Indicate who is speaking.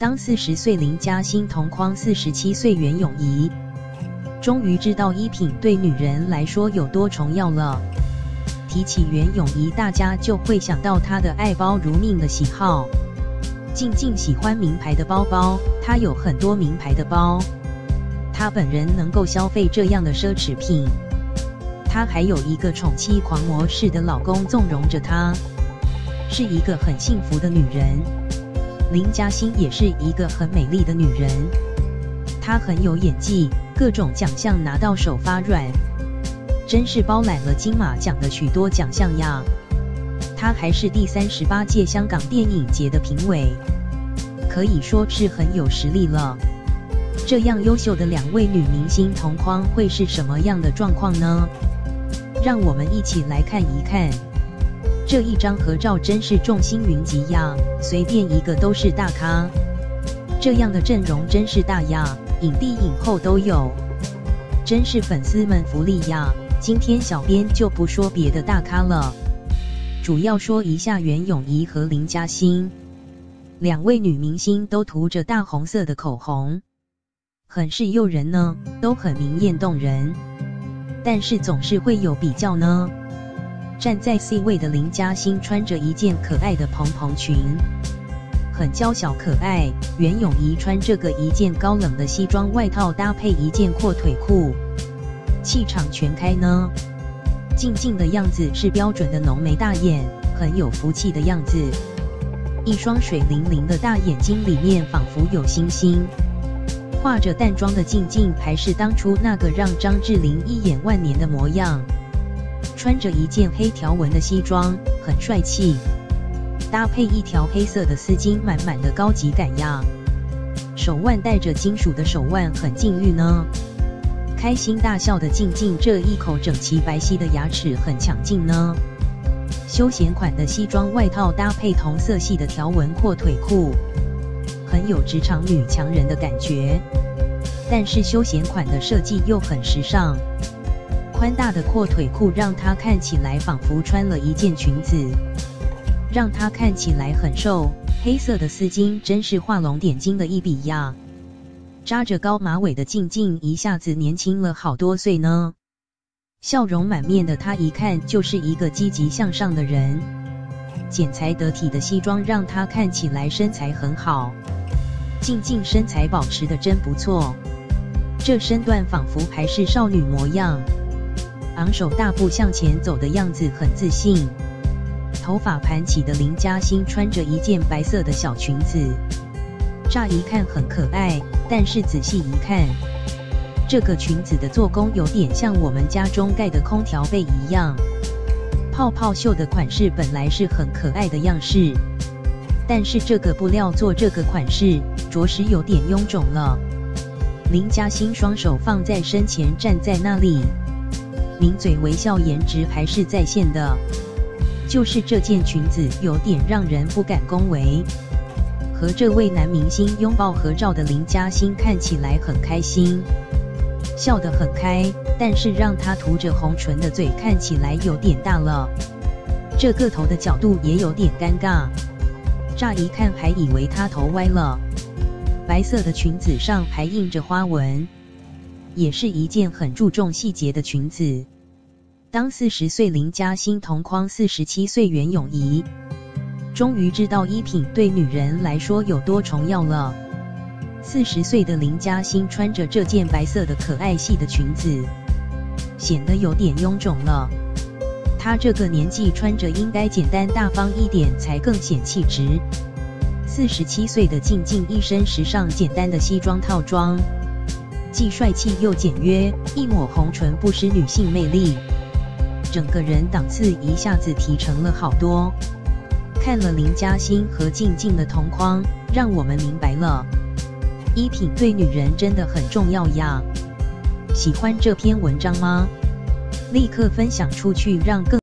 Speaker 1: 当四十岁林嘉欣同框四十七岁袁咏仪，终于知道衣品对女人来说有多重要了。提起袁咏仪，大家就会想到她的爱包如命的喜好。静静喜欢名牌的包包，她有很多名牌的包。她本人能够消费这样的奢侈品，她还有一个宠妻狂魔式的老公纵容着她，是一个很幸福的女人。林嘉欣也是一个很美丽的女人，她很有演技，各种奖项拿到手发软，真是包揽了金马奖的许多奖项呀。她还是第三十八届香港电影节的评委，可以说是很有实力了。这样优秀的两位女明星同框会是什么样的状况呢？让我们一起来看一看。这一张合照真是众星云集呀，随便一个都是大咖。这样的阵容真是大呀，影帝影后都有，真是粉丝们福利呀。今天小编就不说别的大咖了，主要说一下袁咏仪和林嘉欣两位女明星都涂着大红色的口红，很是诱人呢，都很明艳动人，但是总是会有比较呢。站在 C 位的林嘉欣穿着一件可爱的蓬蓬裙，很娇小可爱。袁咏仪穿这个一件高冷的西装外套，搭配一件阔腿裤，气场全开呢。静静的样子是标准的浓眉大眼，很有福气的样子。一双水灵灵的大眼睛里面仿佛有星星。化着淡妆的静静，还是当初那个让张智霖一眼万年的模样。穿着一件黑条纹的西装，很帅气，搭配一条黑色的丝巾，满满的高级感呀。手腕戴着金属的手腕，很禁欲呢。开心大笑的静静，这一口整齐白皙的牙齿很抢镜呢。休闲款的西装外套搭配同色系的条纹阔腿裤，很有职场女强人的感觉。但是休闲款的设计又很时尚。宽大的阔腿裤让她看起来仿佛穿了一件裙子，让她看起来很瘦。黑色的丝巾真是画龙点睛的一笔呀！扎着高马尾的静静一下子年轻了好多岁呢，笑容满面的她一看就是一个积极向上的人。剪裁得体的西装让她看起来身材很好，静静身材保持的真不错，这身段仿佛还是少女模样。昂首大步向前走的样子很自信，头发盘起的林嘉欣穿着一件白色的小裙子，乍一看很可爱，但是仔细一看，这个裙子的做工有点像我们家中盖的空调被一样。泡泡袖的款式本来是很可爱的样式，但是这个布料做这个款式，着实有点臃肿了。林嘉欣双手放在身前，站在那里。抿嘴微笑，颜值还是在线的。就是这件裙子有点让人不敢恭维。和这位男明星拥抱合照的林嘉欣看起来很开心，笑得很开。但是让她涂着红唇的嘴看起来有点大了，这个头的角度也有点尴尬。乍一看还以为她头歪了。白色的裙子上还印着花纹。也是一件很注重细节的裙子。当四十岁林嘉欣同框四十七岁袁咏仪，终于知道衣品对女人来说有多重要了。四十岁的林嘉欣穿着这件白色的可爱系的裙子，显得有点臃肿了。她这个年纪穿着应该简单大方一点才更显气质。四十七岁的静静一身时尚简单的西装套装。既帅气又简约，一抹红唇不失女性魅力，整个人档次一下子提成了好多。看了林嘉欣和静静的同框，让我们明白了，衣品对女人真的很重要呀。喜欢这篇文章吗？立刻分享出去，让更。